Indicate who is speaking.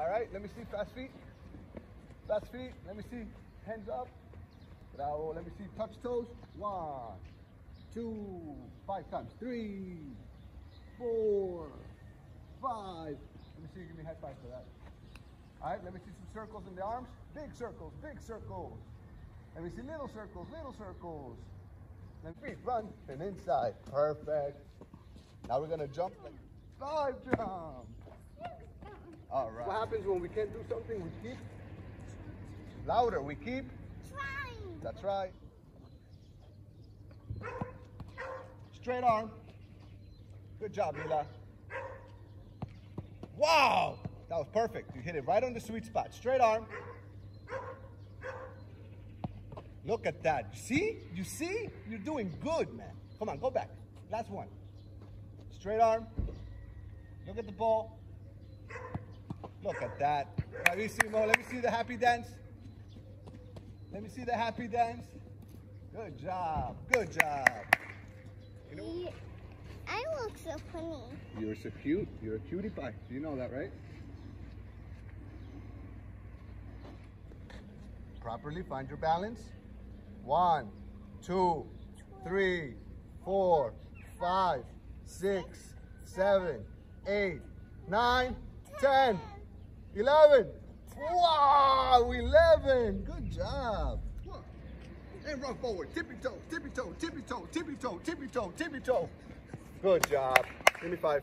Speaker 1: All right, let me see fast feet. Fast feet. Let me see. Hands up. Bravo. Let me see touch toes. One, two, five times. Three, four, five. Let me see. Give me a high five for that. All right, let me see some circles in the arms. Big circles, big circles. Let me see little circles, little circles. Then feet, run, and inside. Perfect. Now we're gonna jump five jump. All right. What happens when we can't do something? We keep louder. We keep.
Speaker 2: Trying.
Speaker 1: That's right. Straight arm. Good job, Mila. Wow! That was perfect. You hit it right on the sweet spot. Straight arm. Look at that. See? You see? You're doing good, man. Come on, go back. Last one. Straight arm. Look at the ball. Look at that. Bravissimo. Let me see the happy dance. Let me see the happy dance. Good job. Good job. You know,
Speaker 2: I look so funny.
Speaker 1: you're so cute. You're a cutie pie. You know that, right? Properly find your balance. One, two, three, four, five, six, seven, eight, nine, ten, eleven. Wow, eleven. Good job. And run forward. Tippy toe, tippy toe, tippy toe, tippy toe, tippy toe, tippy toe. Good job. Give me five.